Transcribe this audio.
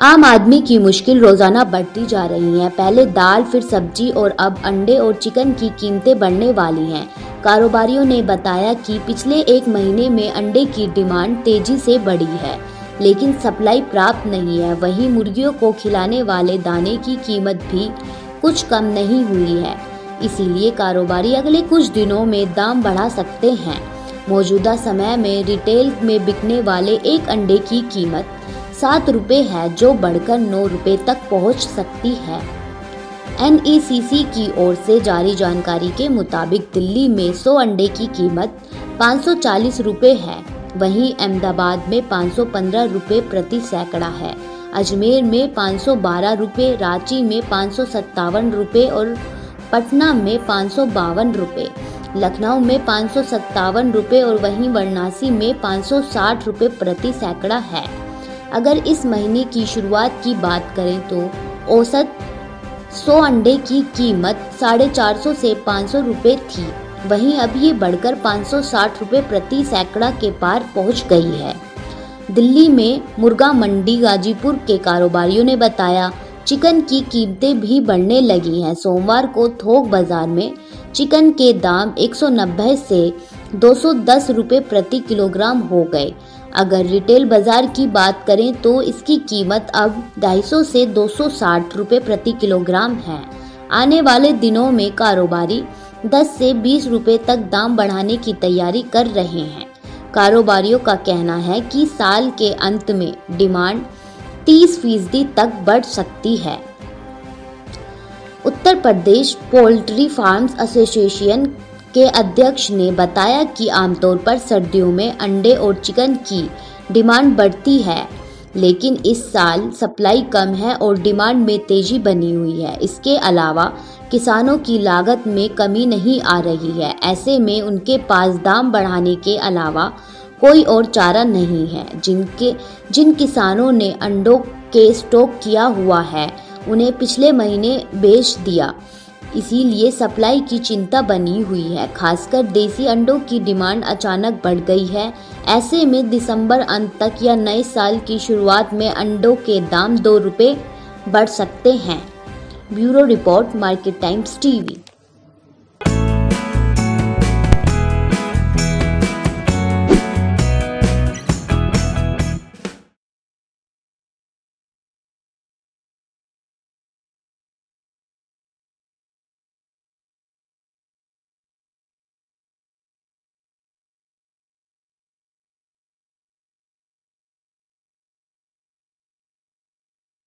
आम आदमी की मुश्किल रोज़ाना बढ़ती जा रही है। पहले दाल, फिर सब्ज़ी और अब अंडे और चिकन की कीमतें बढ़ने वाली हैं। कारोबारियों ने बताया कि पिछले एक महीने में अंडे की डिमांड तेज़ी से बढ़ी है, लेकिन सप्लाई प्राप्त नहीं है। वहीं मुर्गियों को खिलाने वाले दाने की कीमत भी कुछ कम नहीं हुई है। इसीलिए कारोबारी अगले कुछ दिनों में दाम बढ़ा सकते हैं। मौजूदा समय में रिटेल में बिकने वाले एक अंडे की कीमत सात रुपये है जो बढ़कर नौ रुपये तक पहुँच सकती है। एन की ओर से जारी जानकारी के मुताबिक दिल्ली में 100 अंडे की कीमत 540 रुपये है। वहीं अहमदाबाद में 515 रुपये प्रति सैकड़ा है। अजमेर में 512 रुपये रांची में पाँच रुपये और पटना में पाँच रुपये लखनऊ में पाँच रुपये और वहीं वाराणसी में 560 रुपये प्रति सैकड़ा है। अगर इस महीने की शुरुआत की बात करें तो औसत 100 अंडे की कीमत साढ़े चार सौ से पाँच सौ थी। वहीं अब ये बढ़कर 560 रुपये प्रति सैकड़ा के पार पहुँच गई है। दिल्ली में मुर्गा मंडी गाजीपुर के कारोबारियों ने बताया, चिकन की कीमतें भी बढ़ने लगी हैं। सोमवार को थोक बाज़ार में चिकन के दाम 190 से 210 रुपए प्रति किलोग्राम हो गए। अगर रिटेल बाज़ार की बात करें तो इसकी कीमत अब 250 से 260 रुपए प्रति किलोग्राम है। आने वाले दिनों में कारोबारी 10 से 20 रुपए तक दाम बढ़ाने की तैयारी कर रहे हैं। कारोबारियों का कहना है कि साल के अंत में डिमांड 30 फ़ीसदी तक बढ़ सकती है। Uttar Pradesh poultry farms association के अध्यक्ष ने बताया कि आमतौर पर सर्दियों में अंडे और चिकन की डिमांड बढ़ती है, लेकिन इस साल सप्लाई कम है और डिमांड में तेज़ी बनी हुई है। इसके अलावा, किसानों की लागत में कमी नहीं आ रही है। ऐसे में उनके पास दाम बढ़ाने के अलावा कोई और चारा नहीं है। जिनके, जिन किसानों ने अंडों के स्टॉक किया हुआ है, उन्हें पिछले महीने बेच दिया। इसीलिए सप्लाई की चिंता बनी हुई है। खासकर देसी अंडों की डिमांड अचानक बढ़ गई है। ऐसे में दिसंबर अंत तक या नए साल की शुरुआत में अंडों के दाम दो रुपये बढ़ सकते हैं। Bureau report, market times TV.